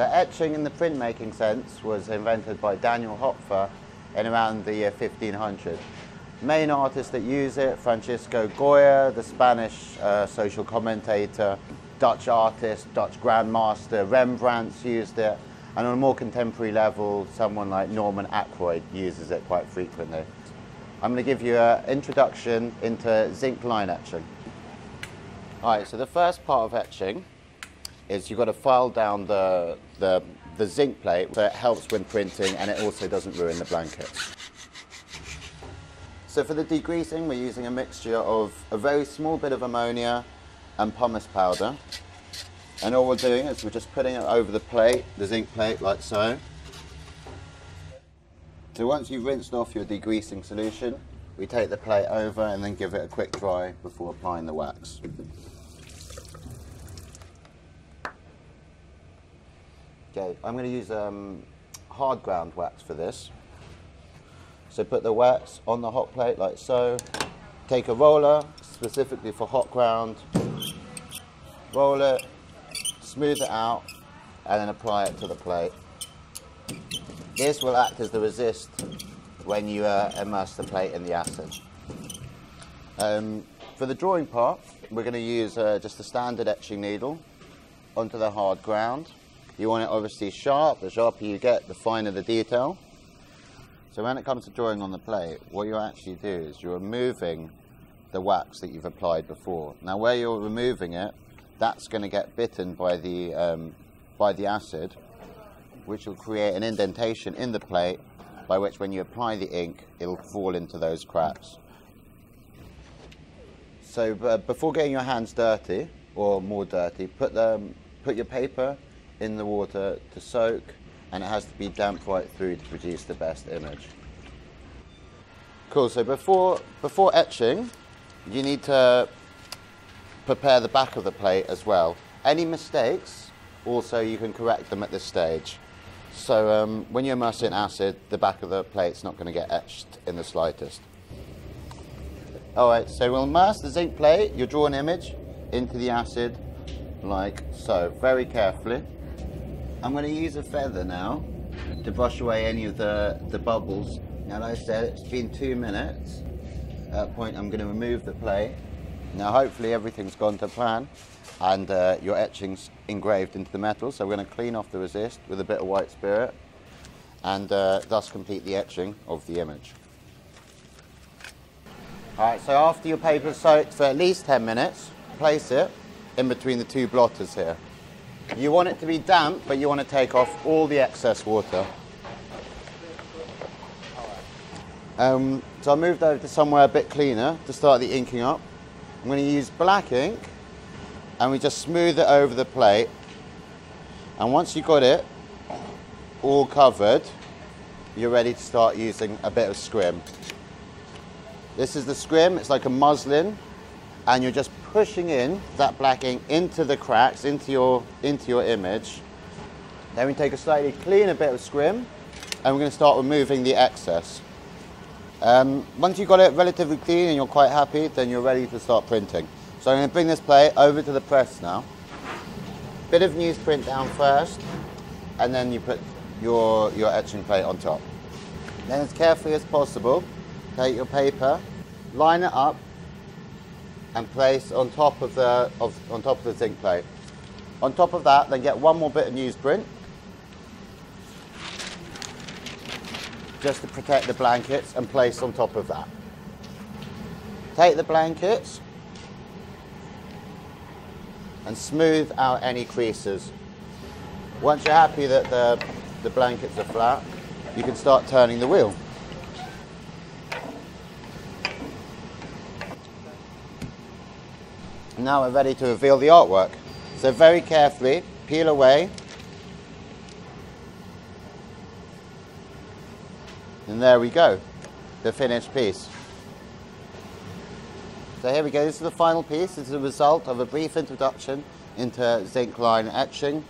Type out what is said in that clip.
So etching in the printmaking sense was invented by Daniel Hopfer in around the year 1500. Main artists that use it, Francisco Goya, the Spanish uh, social commentator, Dutch artist, Dutch grandmaster, Rembrandt's used it, and on a more contemporary level, someone like Norman Ackroyd uses it quite frequently. I'm going to give you an introduction into zinc line etching. All right, so the first part of etching is you've got to file down the, the, the zinc plate it helps when printing and it also doesn't ruin the blankets. So for the degreasing, we're using a mixture of a very small bit of ammonia and pumice powder. And all we're doing is we're just putting it over the plate, the zinc plate, like so. So once you've rinsed off your degreasing solution, we take the plate over and then give it a quick dry before applying the wax. Okay, I'm going to use um, hard ground wax for this. So put the wax on the hot plate like so. Take a roller, specifically for hard ground. Roll it, smooth it out, and then apply it to the plate. This will act as the resist when you uh, immerse the plate in the acid. Um, for the drawing part, we're going to use uh, just a standard etching needle onto the hard ground. You want it obviously sharp. The sharper you get, the finer the detail. So when it comes to drawing on the plate, what you actually do is you're removing the wax that you've applied before. Now where you're removing it, that's going to get bitten by the, um, by the acid, which will create an indentation in the plate by which when you apply the ink, it'll fall into those cracks. So uh, before getting your hands dirty, or more dirty, put, the, put your paper in the water to soak and it has to be damp right through to produce the best image. Cool, so before, before etching, you need to prepare the back of the plate as well. Any mistakes, also you can correct them at this stage. So um, when you immerse it in acid, the back of the plate's not going to get etched in the slightest. All right, so we'll immerse the zinc plate, you draw an image into the acid like so, very carefully. I'm going to use a feather now to brush away any of the, the bubbles. Now, like I said, it's been two minutes. At that point, I'm going to remove the plate. Now, hopefully everything's gone to plan and uh, your etching's engraved into the metal. So we're going to clean off the resist with a bit of white spirit and uh, thus complete the etching of the image. All right, so after your paper's soaked for at least 10 minutes, place it in between the two blotters here. You want it to be damp, but you want to take off all the excess water. Um, so I moved over to somewhere a bit cleaner to start the inking up. I'm going to use black ink and we just smooth it over the plate. And once you've got it all covered, you're ready to start using a bit of scrim. This is the scrim, it's like a muslin, and you're just pushing in that black ink into the cracks, into your, into your image. Then we take a slightly cleaner bit of scrim, and we're going to start removing the excess. Um, once you've got it relatively clean and you're quite happy, then you're ready to start printing. So I'm going to bring this plate over to the press now. Bit of newsprint down first, and then you put your, your etching plate on top. Then as carefully as possible, take your paper, line it up, and place on top of the, of, on top of the zinc plate. On top of that, then get one more bit of newsprint, just to protect the blankets and place on top of that. Take the blankets and smooth out any creases. Once you're happy that the, the blankets are flat, you can start turning the wheel. Now we're ready to reveal the artwork. So very carefully, peel away. And there we go, the finished piece. So here we go, this is the final piece. This is a result of a brief introduction into zinc line etching